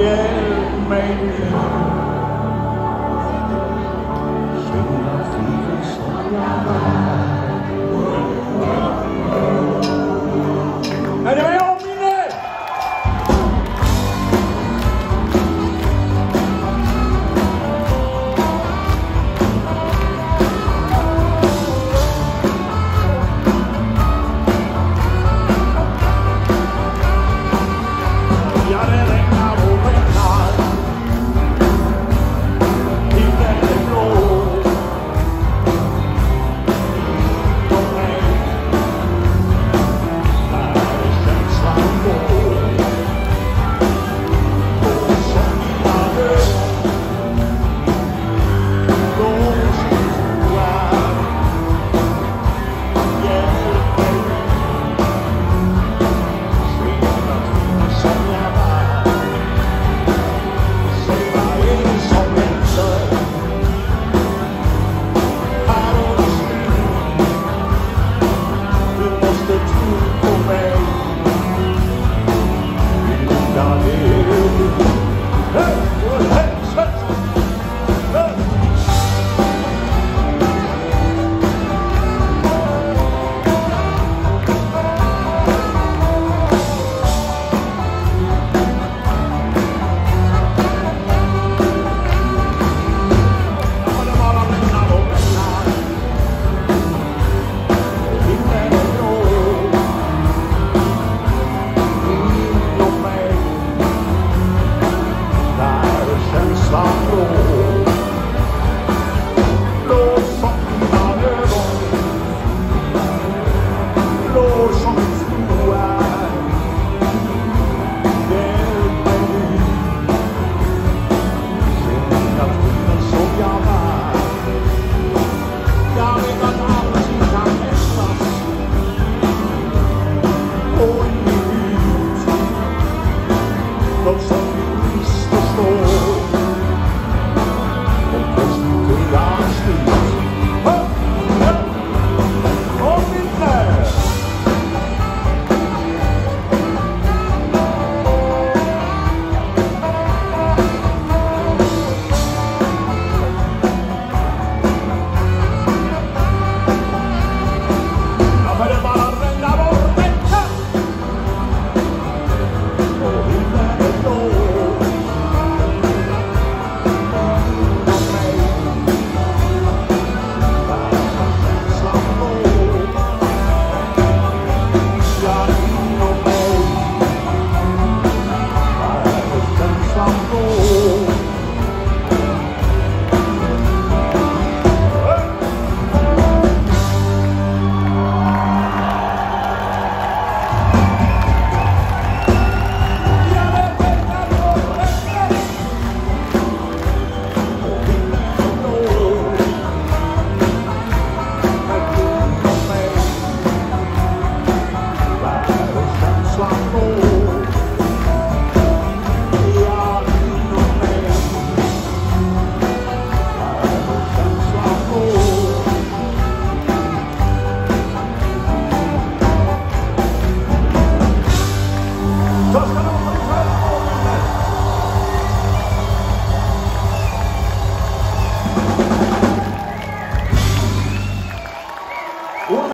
Yeah, maybe. Oh.